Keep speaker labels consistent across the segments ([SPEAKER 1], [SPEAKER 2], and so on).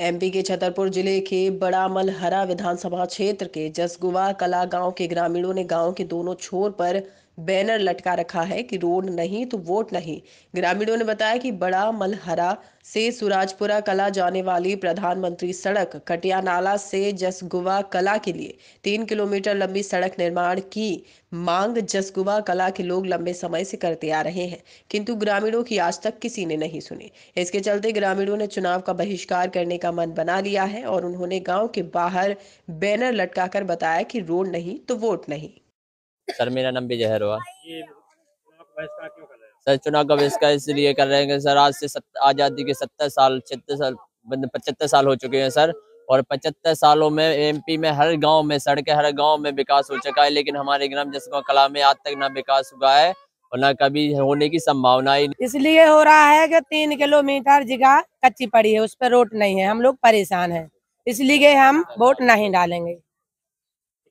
[SPEAKER 1] MP के छतरपुर ज़िले के बड़ा मलहरा विधानसभा क्षेत्र के जसगुवा कला गाँव के ग्रामीणों ने गाँव के दोनों छोर पर बैनर लटका रखा है कि रोड नहीं तो वोट नहीं। ग्रामीणों ने बताया कि बड़ा मलहरा से सुराजपुरा कला जाने वाली प्रधानमंत्री सड़क कटिया नाला से जसगुवा कला के लिए तीन किलोमीटर लंबी सड़क निर्माण की मांग, जसगुवा कला के लोग लंबे समय से करते आ रहे हैं, किंतु ग्रामीणों की आज तक किसी ने नहीं सुनी। इसके चलते ग्रामीणों ने चुनाव का बहिष्कार करने का मन बना लिया है और उन्होंने गाँव के बाहर बैनर लटकाकर बताया कि रोड नहीं तो वोट नहीं।
[SPEAKER 2] सर मेरा नाम विजय हरवा
[SPEAKER 3] चुनाव का बहिष्कार क्यों कर रहे हैं?
[SPEAKER 2] सर चुनाव का बहिष्कार इसलिए कर रहे हैं कि सर आज से आज़ादी के सत्तर साल छिहत्तर साल पचहत्तर साल हो चुके हैं सर। और पचहत्तर सालों में एमपी में हर गाँव में सड़कें हर गाँव में विकास हो चुका है लेकिन हमारे ग्राम जसवा कला में आज तक ना विकास हुआ है और ना कभी होने की संभावना ही
[SPEAKER 4] इसलिए हो रहा है कि तीन किलोमीटर जगह कच्ची पड़ी है उस पर रोड नहीं है हम लोग परेशान हैं। इसलिए हम वोट नहीं डालेंगे।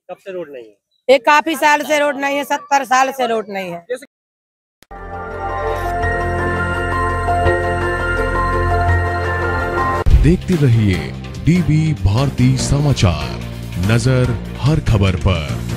[SPEAKER 3] कब से रोड नहीं है?
[SPEAKER 4] ये काफ़ी साल से रोड नहीं है सत्तर साल से रोड नहीं है।
[SPEAKER 5] देखते रहिए डीबी भारती समाचार नज़र हर खबर पर।